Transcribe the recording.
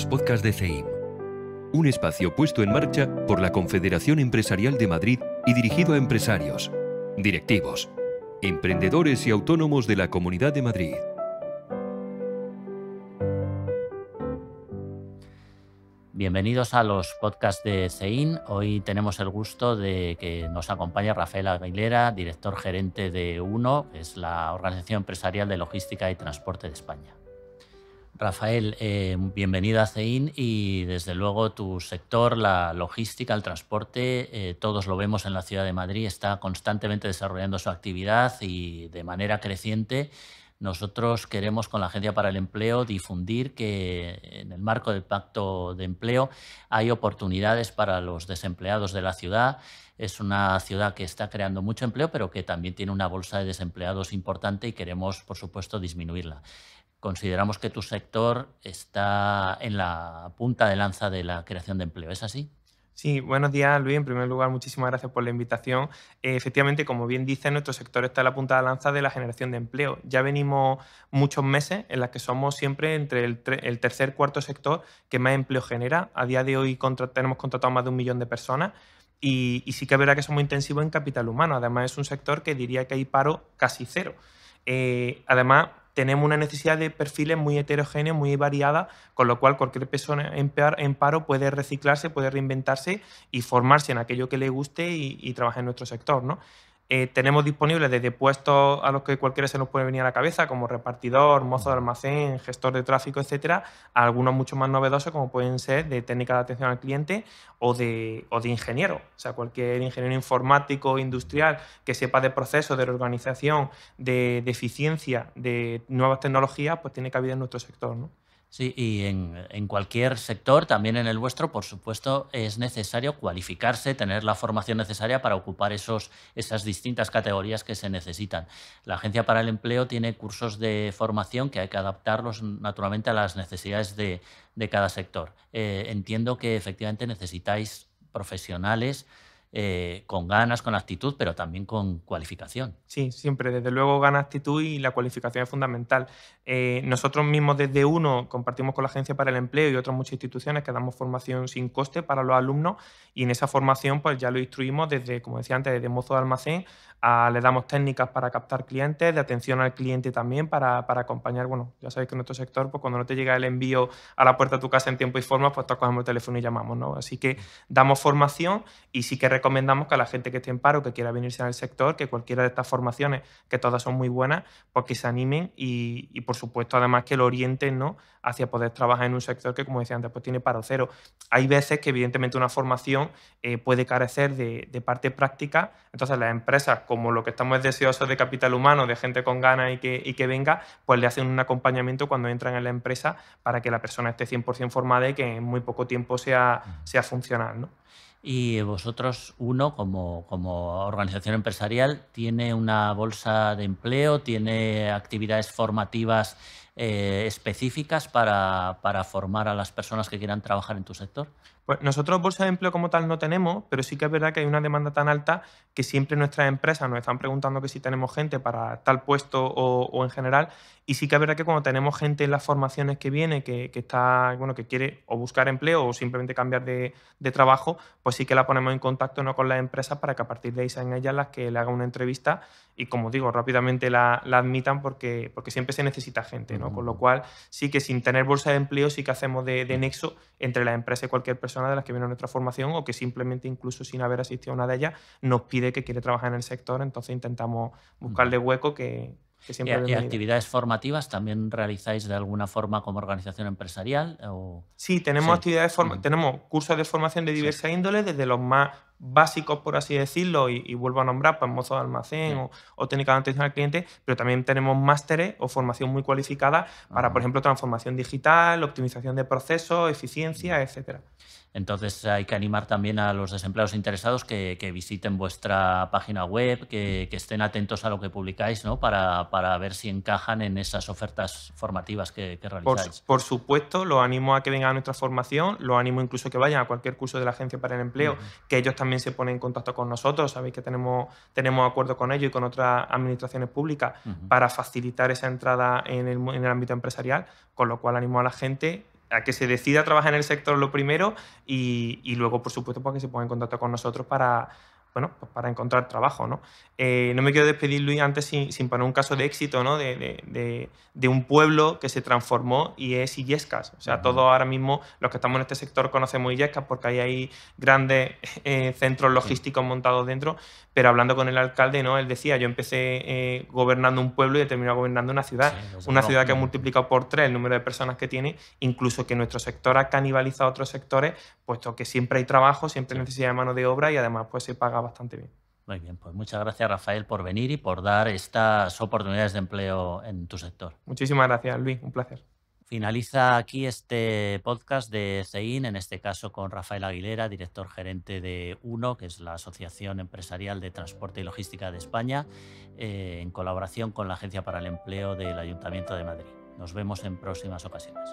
los podcasts de CEIM, un espacio puesto en marcha por la Confederación Empresarial de Madrid y dirigido a empresarios, directivos, emprendedores y autónomos de la Comunidad de Madrid. Bienvenidos a los podcasts de CEIN. Hoy tenemos el gusto de que nos acompañe Rafael Aguilera, director gerente de UNO, que es la Organización Empresarial de Logística y Transporte de España. Rafael, eh, bienvenido a CEIN y desde luego tu sector, la logística, el transporte, eh, todos lo vemos en la ciudad de Madrid, está constantemente desarrollando su actividad y de manera creciente. Nosotros queremos con la Agencia para el Empleo difundir que en el marco del Pacto de Empleo hay oportunidades para los desempleados de la ciudad. Es una ciudad que está creando mucho empleo, pero que también tiene una bolsa de desempleados importante y queremos, por supuesto, disminuirla consideramos que tu sector está en la punta de lanza de la creación de empleo. ¿Es así? Sí, buenos días Luis. En primer lugar, muchísimas gracias por la invitación. Eh, efectivamente, como bien dice, nuestro sector está en la punta de lanza de la generación de empleo. Ya venimos muchos meses en las que somos siempre entre el, tercer cuarto sector que más empleo genera. A día de hoy tenemos contratado más de un millón de personas. Y, sí que es verdad que somos intensivos en capital humano. Además, es un sector que diría que hay paro casi cero. Eh, además, tenemos una necesidad de perfiles muy heterogéneos, muy variadas, con lo cual cualquier persona en paro puede reciclarse, puede reinventarse y formarse en aquello que le guste y, y trabajar en nuestro sector. ¿no? Eh, tenemos disponibles desde puestos a los que cualquiera se nos puede venir a la cabeza, como repartidor, mozo de almacén, gestor de tráfico, etcétera, a algunos mucho más novedosos, como pueden ser de técnica de atención al cliente o de, o ingeniero. O sea, cualquier ingeniero informático, industrial, que sepa de procesos, de organización, de, de eficiencia, de nuevas tecnologías, pues tiene cabida en nuestro sector. ¿no? Sí, y en, cualquier sector, también en el vuestro, por supuesto, es necesario cualificarse, tener la formación necesaria para ocupar esos, esas distintas categorías que se necesitan. La Agencia para el Empleo tiene cursos de formación que hay que adaptarlos naturalmente a las necesidades de, cada sector. Eh, entiendo que efectivamente necesitáis profesionales eh, con ganas, con actitud, pero también con cualificación. Sí, siempre, desde luego gana actitud y la cualificación es fundamental. Eh, nosotros mismos desde UNO compartimos con la Agencia para el Empleo y otras muchas instituciones que damos formación sin coste para los alumnos y en esa formación pues ya lo instruimos desde, como decía antes, desde mozo de almacén le damos técnicas para captar clientes, de atención al cliente también para, para, acompañar, bueno, ya sabéis que en nuestro sector, pues cuando no te llega el envío a la puerta de tu casa en tiempo y forma, pues todos cogemos el teléfono y llamamos, ¿no? Así que damos formación y sí que recomendamos que a la gente que esté en paro, que quiera venirse al sector, que cualquiera de estas formaciones, que todas son muy buenas, pues que se animen y, y por supuesto además que lo orienten, ¿no? Hacia poder trabajar en un sector que, como decía antes, pues tiene paro cero. Hay veces que evidentemente una formación eh, puede carecer de, de parte práctica, entonces las empresas como lo que estamos deseosos de capital humano, de gente con ganas y que, y que venga, pues le hacen un acompañamiento cuando entran en la empresa para que la persona esté 100% formada y que en muy poco tiempo sea, sea funcional. ¿no? Y vosotros, uno, como, como, organización empresarial, tiene una bolsa de empleo, tiene actividades formativas eh, específicas para, para, formar a las personas que quieran trabajar en tu sector? Pues nosotros bolsa de empleo como tal no tenemos, pero sí que es verdad que hay una demanda tan alta que siempre nuestras empresas nos están preguntando que si tenemos gente para tal puesto o, o en general. Y sí que es verdad que cuando tenemos gente en las formaciones que viene, que, que, está, bueno, que quiere o buscar empleo o simplemente cambiar de, de, trabajo, pues sí que la ponemos en contacto ¿no? con las empresas para que a partir de ahí sean ellas las que le hagan una entrevista y, como digo, rápidamente la, la admitan porque, porque siempre se necesita gente. ¿no? Con lo cual, sí que sin tener bolsa de empleo, sí que hacemos de, de nexo entre la empresa y cualquier persona de las que viene a nuestra formación o que simplemente, incluso sin haber asistido a una de ellas, nos pide que quiere trabajar en el sector. Entonces intentamos buscarle hueco que, que siempre ¿Y, actividades formativas también realizáis de alguna forma como organización empresarial? O... Sí, tenemos actividades tenemos cursos de formación de diversa índole, desde los más básicos, por así decirlo, y, vuelvo a nombrar, pues mozo de almacén o, o, técnica de atención al cliente, pero también tenemos másteres o formación muy cualificada para, por ejemplo, transformación digital, optimización de procesos, eficiencia, etcétera. Entonces hay que animar también a los desempleados interesados que, que visiten vuestra página web, que, que, estén atentos a lo que publicáis, ¿no? Para, para, ver si encajan en esas ofertas formativas que, que realizáis. Por, por, supuesto, los animo a que vengan a nuestra formación, los animo incluso a que vayan a cualquier curso de la Agencia para el Empleo, uh -huh. que ellos también se ponen en contacto con nosotros, sabéis que tenemos, tenemos acuerdo con ellos y con otras administraciones públicas uh -huh. para facilitar esa entrada en el, en el ámbito empresarial, con lo cual animo a la gente a que se decida trabajar en el sector lo primero y, y luego, por supuesto, para pues, que se ponga en contacto con nosotros para, bueno, pues para encontrar trabajo. ¿no? Eh, no me quiero despedir, Luis, antes sin, sin poner un caso de éxito ¿no? de, de, de, un pueblo que se transformó y es Illescas. O sea, todos ahora mismo los que estamos en este sector conocemos Illescas porque hay ahí grandes eh, centros logísticos montados dentro, pero hablando con el alcalde, ¿no? él decía, yo empecé eh, gobernando un pueblo y he terminado gobernando una ciudad. una ciudad que ha multiplicado por tres el número de personas que tiene, incluso que nuestro sector ha canibalizado otros sectores, puesto que siempre hay trabajo, siempre hay necesidad de mano de obra y además pues se paga bastante bien. Muy bien, pues muchas gracias Rafael por venir y por dar estas oportunidades de empleo en tu sector. Muchísimas gracias Luis, un placer. Finaliza aquí este podcast de CEIN, en este caso con Rafael Aguilera, director gerente de UNO, que es la Asociación Empresarial de Transporte y Logística de España, eh, en colaboración con la Agencia para el Empleo del Ayuntamiento de Madrid. Nos vemos en próximas ocasiones.